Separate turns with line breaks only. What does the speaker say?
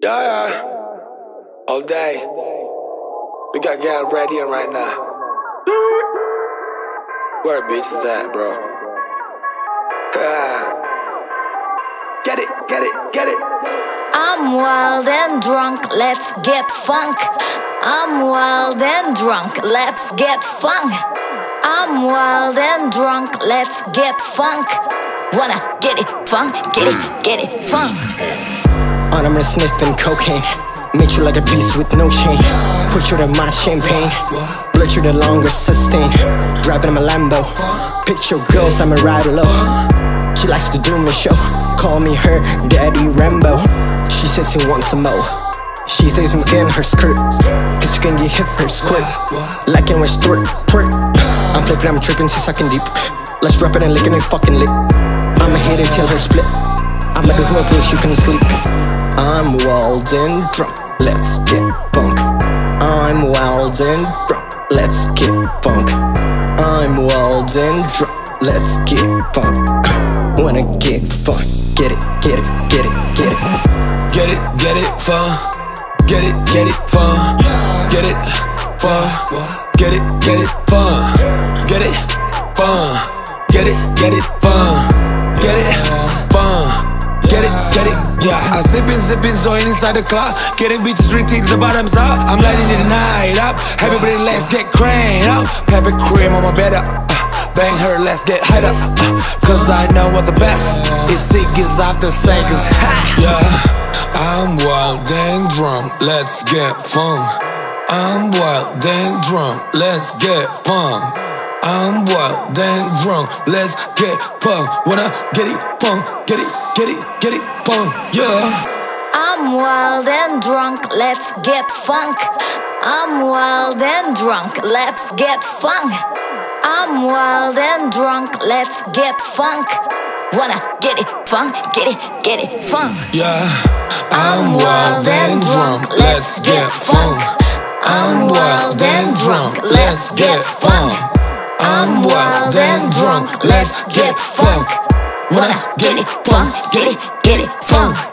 Yeah. All day. We got getting ready right now. Where the bitch is at, bro? Ah. get it, get it, get it.
I'm wild and drunk, let's get funk. I'm wild and drunk, let's get funk. I'm wild and drunk, let's get funk. Wanna get it funk, get it, get it funk.
I'm sniffing cocaine. Make you like a beast with no chain. Put you to my champagne. Blood you the longer sustain. Driving in my Lambo. Picture girls, I'm a ride low. She likes to do me show. Call me her daddy Rambo. She says she wants some more. She I'm getting her skirt. Cause you can get hit first quick. Like in West twerk, twerk. I'm flipping, I'm tripping, she's sucking deep. Let's drop it and lick it and fucking lick. I'ma hit it till her split. I'ma do her till she can sleep. I'm wild and drunk, let's get funk. I'm wild and drunk, let's get funk. I'm wild and drunk, let's get funk. Wanna get funk, get it, get it, get it, get it.
Get it, get it, fun. Get it, get it, fun. Get it, fun. Get it, get it, fun. Get it, fun. Get it, get it, fun. Yeah. I'm sipping, sipping, joint inside the club. Getting bitches drink the bottoms up. I'm lighting the night up. Everybody, let's get cranked up. Pepper cream on my bed up. Uh, bang her, let's get high up. Uh, Cause I know what the best is. Ciggies after seconds. yeah. I'm wild and drunk, let's get fun. I'm wild and drunk, let's get fun. I'm wild and drunk, let's get fun. Wanna get it fun, get it, get it, get it fun, yeah.
I'm wild and drunk, let's get funk. I'm wild and drunk, let's get funk. I'm wild and drunk, let's get funk. Wanna get it funk, get it, get it funk.
Yeah, I'm wild and drunk, let's get funk. I'm wild and drunk, let's get fun. I'm wild and drunk, let's get funk. Wanna get it funk, get it, get it funk.